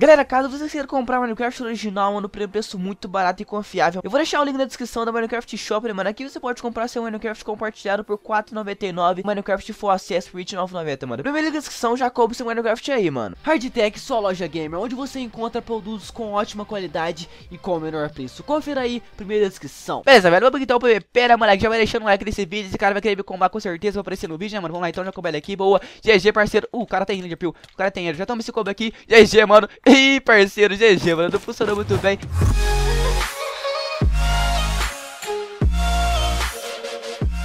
Galera, caso vocês queiram comprar Minecraft original, mano, por um preço muito barato e confiável, eu vou deixar o link na descrição da Minecraft Shop, mano? Aqui você pode comprar seu Minecraft compartilhado por R$4,99, Minecraft Full Access por R$29,90, mano. Primeiro na descrição, já compra seu Minecraft aí, mano. Hardtech, sua loja gamer, onde você encontra produtos com ótima qualidade e com o menor preço. Confira aí, primeira descrição. Beleza, velho, vamos então pro PVP, né, moleque? Já vai deixando um like nesse vídeo, esse cara vai querer me combar com certeza, vai aparecer no vídeo, né, mano? Vamos lá então, já combate aqui, boa. GG, parceiro. Uh, o cara tem Ninja Pill, o cara tem ele, já toma esse combo aqui. GG, mano. Ih, parceiro. GG, mano, não funcionou muito bem.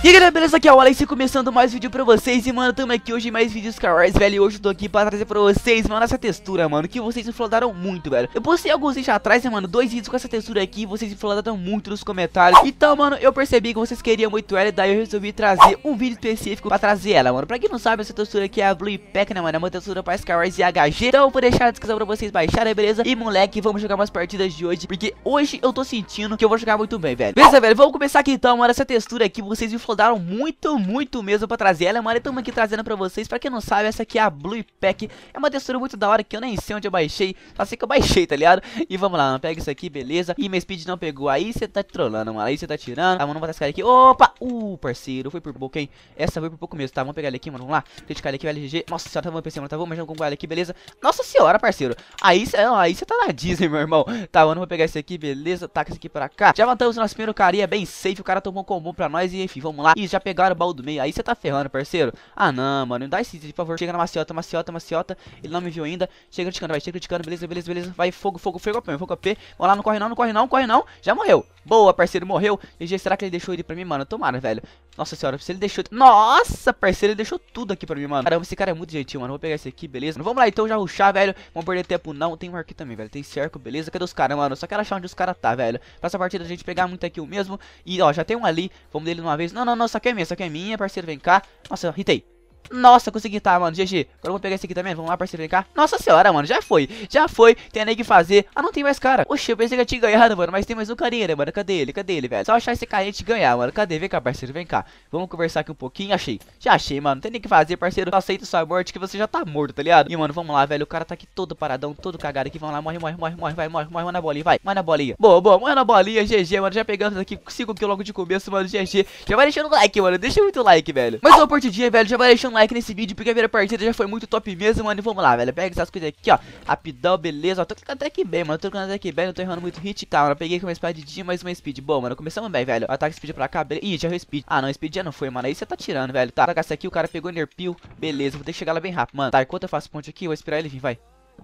E aí galera, beleza? Aqui é o Alex começando mais vídeo pra vocês. E mano, tamo aqui hoje em mais vídeos Star velho E hoje eu tô aqui pra trazer pra vocês, mano, essa textura, mano Que vocês me flodaram muito, velho. Eu postei alguns vídeos atrás, né, mano, dois vídeos com essa textura aqui vocês me flodaram muito nos comentários. Então, mano, eu percebi que vocês queriam muito ela E daí eu resolvi trazer um vídeo específico pra trazer ela, mano. Pra quem não sabe, essa textura aqui é a Blue Pack, né, mano É uma textura pra Skywars e HG Então eu vou deixar na descrição pra vocês baixarem, beleza? E moleque, vamos jogar umas partidas de hoje Porque hoje eu tô sentindo que eu vou jogar muito bem, velho. Beleza, velho? Vamos começar aqui então, mano Essa textura aqui, vocês me flodaram muito muito, mesmo pra trazer ela, mano. Estamos aqui trazendo pra vocês. Pra quem não sabe, essa aqui é a Blue Pack. É uma textura muito da hora que eu nem sei onde eu baixei. Só sei que eu baixei, tá ligado? E vamos lá, mano. Pega isso aqui, beleza. E minha speed não pegou. Aí você tá trolando, mano. Aí você tá tirando. Tá, vamos botar esse cara aqui. Opa! Uh, parceiro. Foi por pouco, hein? Essa foi por pouco mesmo, tá? Vamos pegar ele aqui, mano. Vamos lá. Criticar ele aqui, LG. Nossa senhora, tá bom, mano. Tá bom, mas vamos com ele aqui, beleza? Nossa senhora, parceiro. Aí você aí tá na Disney, meu irmão. Tá, mano. Vou pegar esse aqui, beleza. Taca esse aqui pra cá. Já matamos o nosso primeiro carinha bem safe. O cara tomou combo pra nós. E enfim, vamos lá. E já pegaram o baú do meio. Aí você tá ferrando, parceiro. Ah, não, mano. Dá esse, por favor. Chega na maciota, maciota, maciota. Ele não me viu ainda. Chega criticando, vai. Chega criticando. Beleza, beleza, beleza. Vai, fogo, fogo, fogo, AP, fogo, AP. Vamos lá, não corre não, não corre não, corre não. Já morreu. Boa, parceiro, morreu. GG, será que ele deixou ele pra mim, mano? Tomara, velho. Nossa senhora, se ele deixou... Nossa, parceiro, ele deixou tudo aqui pra mim, mano. Caramba, esse cara é muito gentil, mano. Vou pegar esse aqui, beleza? Vamos lá, então, já ruxar, velho. Vamos perder tempo, não. Tem um aqui também, velho. Tem cerco, beleza? Cadê os caras, mano? Só quero achar onde os caras tá, velho. Pra essa partida a gente pegar muito aqui o mesmo. E, ó, já tem um ali. Vamos dele uma vez. Não, não, não. Só aqui é minha, só aqui é minha, parceiro. Vem cá. Nossa, hitei. Nossa, consegui tá, mano. GG. Agora vamos pegar esse aqui também. Vamos lá, parceiro. Vem cá. Nossa senhora, mano. Já foi. Já foi. Tem nem que fazer. Ah, não tem mais cara. Oxe, eu pensei que eu tinha ganhado, mano. Mas tem mais um carinha, né, mano? Cadê ele? Cadê ele, velho? Só achar esse carinha e ganhar, mano. Cadê? Vem cá, parceiro. Vem cá. Vamos conversar aqui um pouquinho. Achei. Já achei, mano. Tem nem que fazer, parceiro. Aceita sua morte que você já tá morto, tá ligado? E, mano, vamos lá, velho. O cara tá aqui todo paradão, todo cagado aqui. Vamos lá. Morre, morre, morre, morre. Vai, morre, morre, morre na bolinha. Vai. Morre na bolinha. Boa, boa. Morre na bolinha. GG, mano. Já pegando aqui 5 kills logo de começo, mano. GG. Já vai deixando o like, mano. Deixa muito like, velho. Mais uma velho. Já vai deixando like nesse vídeo porque a primeira partida já foi muito top mesmo, mano. E vamos lá, velho. Pega essas coisas aqui, ó. Rapidão, beleza. Ó, tô clicando até aqui bem, mano. Tô clicando até aqui bem. Não tô errando muito hit, calma. Peguei com uma espadinha, mais uma speed. Bom, mano. Começamos bem, velho. Ataque speed pra cá. Beleza. Ih, já errou speed. Ah, não. Speed já não foi, mano. Aí você tá tirando, velho. Tá. Essa aqui. O cara pegou Nerpil. Beleza. Vou ter que chegar lá bem rápido, mano. Tá. Enquanto eu faço ponte aqui, vou esperar ele vir, vai.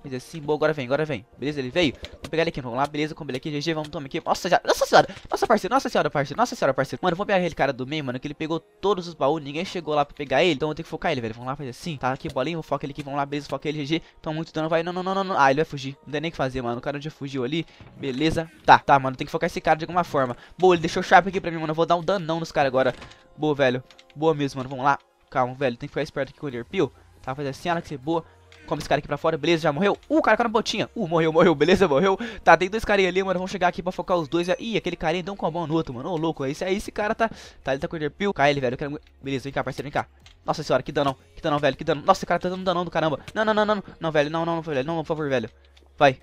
Mas assim, boa, agora vem, agora vem. Beleza, ele veio. Vamos pegar ele aqui, vamos lá, beleza, com ele aqui, GG, vamos tomar aqui. Nossa, já, nossa senhora, nossa parceiro, nossa senhora, parceiro, nossa senhora, parceiro. Mano, vamos pegar aquele cara do meio, mano, que ele pegou todos os baús, ninguém chegou lá pra pegar ele. Então eu vou ter que focar ele, velho. Vamos lá, fazer assim. Tá aqui, bolinha, vou focar ele aqui, vamos lá, beleza, foca ele, GG. Tão muito dano, vai, não, não, não, não, não. Ah, ele vai fugir. Não tem nem o que fazer, mano. O cara já fugiu ali, beleza. Tá, tá, mano, tem que focar esse cara de alguma forma. Boa, ele deixou sharp aqui pra mim, mano. Eu vou dar um danão nos caras agora. Boa, velho. Boa mesmo, mano. Vamos lá. Calma, velho. Tem que ficar esperto aqui com o Enderpeel. Tá, fazer assim, ela que ser boa. Come esse cara aqui pra fora, beleza, já morreu. Uh, o cara com a botinha. Uh, morreu, morreu, beleza, morreu. Tá, tem dois carinha ali, mano. Vamos chegar aqui pra focar os dois. Ih, aquele carinha deu um combão no outro, mano. Ô, louco, esse aí, esse cara tá. Tá, ele tá com o Enderpeel. Cai ele, velho. Quero... Beleza, vem cá, parceiro, vem cá. Nossa senhora, que danão, que danão, velho, que danão. Nossa, esse cara tá dando danão do caramba. Não, não, não, não, não, velho, não, não, velho, não, por favor, velho. Vai.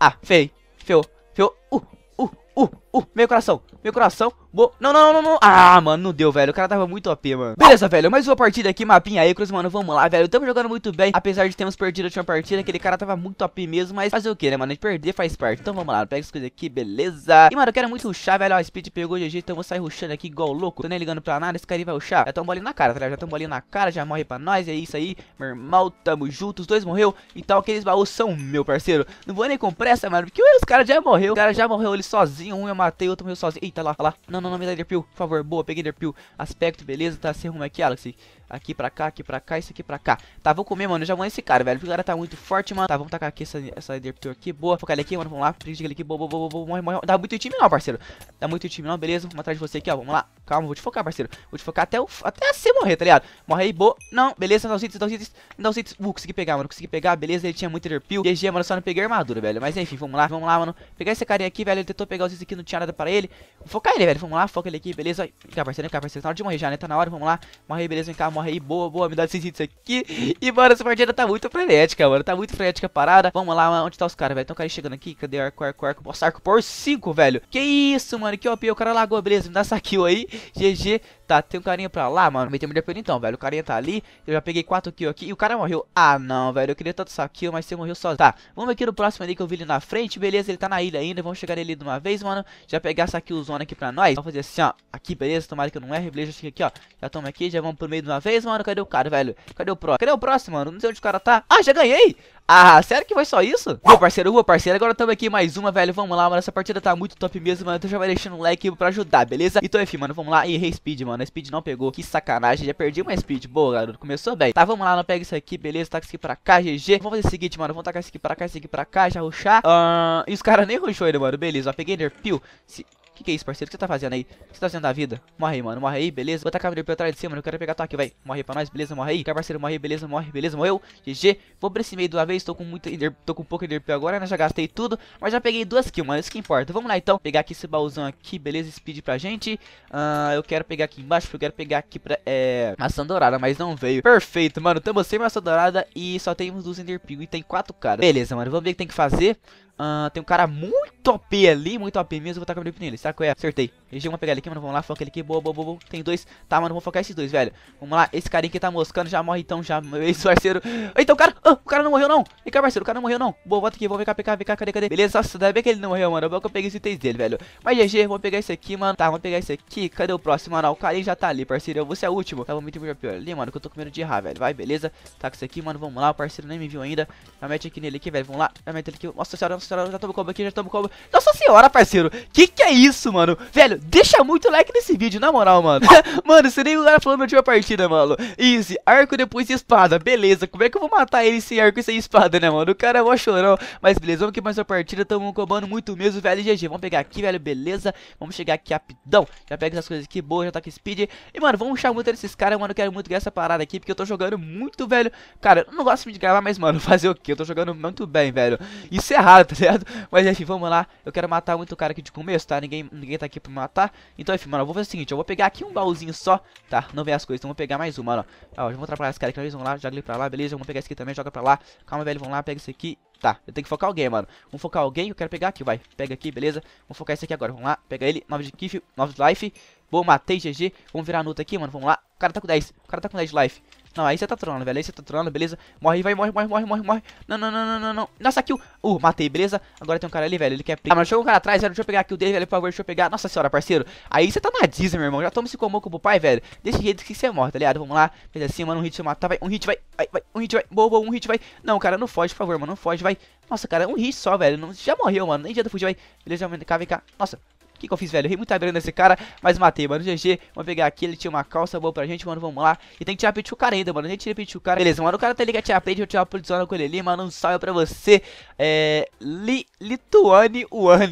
Ah, fei, feio, feio. Uh, uh, uh, uh, meu coração, meu coração. Bo não, não, não, não. Ah, mano, não deu, velho. O cara tava muito OP, mano. Beleza, velho. Mais uma partida aqui, mapinha Cruz, mano. Vamos lá, velho. Tamo jogando muito bem. Apesar de termos perdido a última partida, aquele cara tava muito OP mesmo. Mas fazer o que, né, mano? A gente perder faz parte. Então vamos lá. Pega as coisas aqui, beleza. E, mano, eu quero muito ruxar, velho. Ó, Speed pegou GG. Então eu vou sair ruxando aqui igual louco. Tô nem ligando pra nada. Esse cara vai ruxar. Já tão bolinho na cara, tá ligado? Já tão bolinho na cara. Já morre pra nós. É isso aí. Meu irmão, tamo junto. Os dois morreu. Então aqueles baús são meu parceiro. Não vou nem com pressa, mano. Porque os caras já morreu. O cara já morreu ele sozinho. Um eu matei, outro morreu sozinho. Eita, lá, lá. Não, não, não me dá Enderpeel, por favor. Boa, peguei Enderpeel. Aspecto, beleza. Tá sem rumo aqui, Alex. Aqui pra cá, aqui pra cá, isso aqui pra cá. Tá, vou comer, mano. Eu já vou nesse cara, velho. Porque o cara tá muito forte, mano. Tá, vamos tacar aqui essa, essa Enderpeel aqui. Boa. Focar ele aqui, mano. Vamos lá. Prende ele aqui. Boa, boa, boa, boa. Morre, morre. Dá muito time não, parceiro. Dá muito time não, beleza. Vamos atrás de você aqui, ó. Vamos lá. Calma, vou te focar, parceiro. Vou te focar até, o, até você morrer, tá ligado? Morre aí, boa. Não, beleza. Os hits, os hits. Os hits. Uh, consegui pegar, mano. Consegui pegar, beleza. Ele tinha muito Enderpeel. GG, mano. Só não peguei armadura, velho. Mas enfim, vamos lá. Vamos lá, mano. Pegar esse carinha aqui, velho. Ele tentou pegar os hits aqui, não tinha nada pra ele. Vou focar ele, velho. Vamos lá, foca ele aqui, beleza. Vem cá, parceiro. Vem cá, parceiro. Tá na hora de morrer já, né? Tá na hora, vamos lá. Morre aí, beleza. Vem cá, morre aí, boa, boa, me dá esses hits aqui. E, mano, essa partida tá muito frenética, mano, tá muito frenética a parada. Vamos lá, mano, onde tá os caras, velho? Tem um cara chegando aqui, cadê arco, arco, arco? Nossa, arco por 5, velho. Que isso, mano, que OP, o cara lagou, beleza, me dá essa kill aí. GG, Tá, tem um carinha pra lá, mano. Meteu pra ele então, velho. O carinha tá ali. Eu já peguei 4 kills aqui. E o cara morreu. Ah, não, velho. Eu queria tanto essa kill, mas você morreu só. Tá, vamos aqui no próximo ali que eu vi ele na frente. Beleza, ele tá na ilha ainda. Vamos chegar nele de uma vez, mano. Já pegar essa killzone aqui pra nós. Vamos fazer assim, ó. Aqui, beleza. Tomara que eu não erre. Beleza, chega aqui, ó. Já toma aqui. Já vamos pro meio de uma vez, mano. Cadê o cara, velho? Cadê o próximo? Cadê o próximo, mano? Não sei onde o cara tá. Ah, já ganhei! Ah, sério que foi só isso? Boa, parceiro, boa, parceiro. Agora estamos aqui mais uma, velho. Vamos lá, mano. Essa partida tá muito top mesmo, mano. Então já vai deixando um like pra ajudar, beleza? Então, enfim, mano, vamos lá. E errei speed, mano. A speed não pegou. Que sacanagem. Já perdi uma speed. Boa, garoto. Começou bem. Tá, vamos lá. Não pega isso aqui, beleza. Taca isso aqui pra cá, GG. Vamos fazer o seguinte, mano. Vamos tacar isso aqui pra cá, isso aqui pra cá. Já ruxar. Uh, e os caras nem ruxou ainda, mano. Beleza. Ó, peguei Nerpil. Se... Que que é isso, parceiro? O que você tá fazendo aí? O que você tá fazendo da vida? Morre aí, mano. Morre aí, beleza? Vou tacar meu pra trás de cima, mano. Eu quero pegar toque, vai. Morre aí pra nós, beleza? Morre aí. Quer parceiro, morre aí, beleza? Morre, beleza? Morreu. GG. Vou pra esse meio de uma vez. Tô com muito Tô com pouco Enderp agora, né? Já gastei tudo. Mas já peguei duas kills, mano. Isso que importa. Vamos lá, então. Pegar aqui esse baúzão aqui, beleza? Speed pra gente. Uh, eu quero pegar aqui embaixo, porque eu quero pegar aqui pra... É... Maçã dourada, mas não veio. Perfeito, mano. Tamo sem maçã dourada e só temos duas Enderpeel e tem quatro caras. Beleza, mano. Vamos ver o que tem que fazer. Uh, tem um cara muito OP ali, muito OP mesmo. Vou tacar o nele. Será que é? Acertei. Região, vamos pegar ele aqui, mano. Vamos lá, foca ele aqui. Boa, boa, boa, boa. Tem dois. Tá, mano. Vamos focar esses dois, velho. Vamos lá. Esse carinha que tá moscando já morre, então. Já. Esse parceiro. Então, cara. Ah, o cara não morreu, não. Vem cá, parceiro. O cara não morreu, não. Boa, volta aqui. Vamos ver cá, vem cá, cadê, cadê? Beleza, nossa, dá bem que ele não morreu, mano. É bom que eu peguei esse itens dele, velho. Mas, GG, vamos pegar esse aqui, mano. Tá, vamos pegar esse aqui. Cadê o próximo, mano? O carinha já tá ali, parceiro. Eu vou ser o último. Tá, vamos meter o pior ali, mano. Que eu tô com medo de errar, velho. Vai, beleza. Tá com isso aqui, mano. Vamos lá. O parceiro nem me viu ainda. Já mete aqui nele aqui, velho. Vamos lá. Já mete ele aqui. Nossa senhora, nossa senhora. Já toma combo aqui, já toma combo. Nossa senhora, parceiro. Que que é isso, mano? Velho, deixa muito like nesse vídeo, na moral, mano. mano, você nem o cara falando na última partida, mano. Easy, arco depois espada. Beleza, como é que eu vou matar ele sem arco e sem espada, né, mano? O cara é mó chorão. Mas beleza, vamos que mais uma partida. Tamo combando muito mesmo, velho. GG, vamos pegar aqui, velho, beleza. Vamos chegar aqui rapidão. Já pega essas coisas aqui, boa, já tá com speed. E, mano, vamos chamar muito desses caras, mano. Eu quero muito ganhar essa parada aqui, porque eu tô jogando muito, velho. Cara, eu não gosto de gravar, mas, mano, fazer o quê? Eu tô jogando muito bem, velho. Isso é raro, tá? Mas, enfim, vamos lá. Eu quero matar muito cara aqui de começo, tá? Ninguém, ninguém tá aqui pra matar. Então, enfim, mano, eu vou fazer o seguinte, eu vou pegar aqui um baúzinho só, tá? Não vem as coisas, então vou pegar mais uma, mano. Ó, já vou atrapalhar esse cara aqui, vamos lá, joga ele pra lá, beleza? Vamos pegar esse aqui também, joga pra lá. Calma, velho, vamos lá, pega esse aqui. Tá, eu tenho que focar alguém, mano. Vamos focar alguém eu quero pegar aqui, vai. Pega aqui, beleza? Vamos focar esse aqui agora, vamos lá. Pega ele, 9 de kiff, 9 de life. Boa, matei, GG. Vamos virar a luta aqui, mano, vamos lá. O cara tá com 10, o cara tá com 10 de life. Não, aí você tá trolando, velho. Aí você tá trolando, beleza? Morre, vai, morre, morre, morre, morre, morre. Não, não, não, não, não, não. Nossa, kill. Uh, matei, beleza? Agora tem um cara ali, velho. Ele quer. Ah, mas chegou um cara atrás, velho. Deixa eu pegar a kill dele, velho. Por favor, deixa eu pegar. Nossa senhora, parceiro. Aí você tá na Disney, meu irmão. Já toma esse combo pro pai, velho. Desse jeito que você morre, tá ligado? Vamos lá. Fez assim, mano. Um hit você matar, vai. Um hit, vai. Vai, vai. Um hit, vai. Boa, boa. Um hit, vai. Não, cara, não foge, por favor, mano. Não foge, vai. Nossa, cara, um hit só, velho. Não... Já morreu, mano. Nem adianta fugir, vai. Beleza, vem cá, vem cá. Nossa, o que, eu fiz, velho? Ri muita grana nesse cara, mas matei, mano. GG. Vamos pegar aqui, ele tinha uma calça boa pra gente, mano. Vamos lá. E tem que tirar peixe o cara ainda, mano. A gente tira peixe o cara. Beleza, mano. O cara tá ligado, tirar peixe. Eu tirar a posição com ele ali, mano. Um salve pra você. É. Li, Lituane.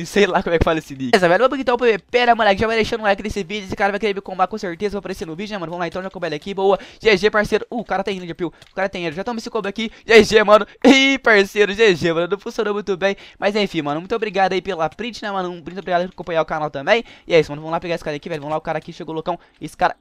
Sei lá como é que fala esse nick. Beleza, velho. Vamos então o PVP, moleque? Já vai deixando um like nesse vídeo. Esse cara vai querer me combar com certeza. Vai aparecer no vídeo, né, mano? Vamos lá então, já ele aqui. Boa. GG, parceiro. Uh, o cara tem Ninja Pill. O cara tem ele. Já toma esse combo aqui. GG, mano. Ih, parceiro. GG, mano. Não funcionou muito bem. Mas enfim, mano. Muito obrigado aí pela print, né, mano? Muito obrigado por acompanhar o canal também. E é isso, mano. Vamos lá pegar esse cara aqui, velho. Vamos lá, o cara aqui chegou loucão. Esse cara.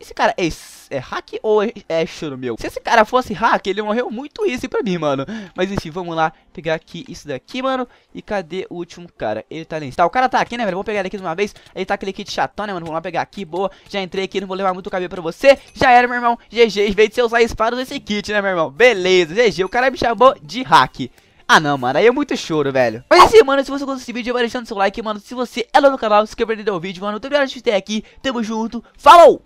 Esse cara é, é hack ou é, é choro meu? Se esse cara fosse hack, ele morreu muito easy pra mim, mano. Mas enfim, vamos lá pegar aqui isso daqui, mano. E cadê o último cara? Ele tá ali. Tá, o cara tá aqui, né, velho? Vamos pegar ele aqui de uma vez. Ele tá aquele kit chatão, né, mano? Vamos lá pegar aqui, boa. Já entrei aqui, não vou levar muito cabelo pra você. Já era, meu irmão. GG, vez de você usar espadas desse kit, né, meu irmão? Beleza, GG. O cara me chamou de hack. Ah não, mano, aí é muito choro, velho. Mas assim, mano, se você gostou desse vídeo, vai deixando seu like, mano. Se você é novo no canal, se inscreva no vídeo, mano. Muito obrigado por ter aqui, tamo junto, falou!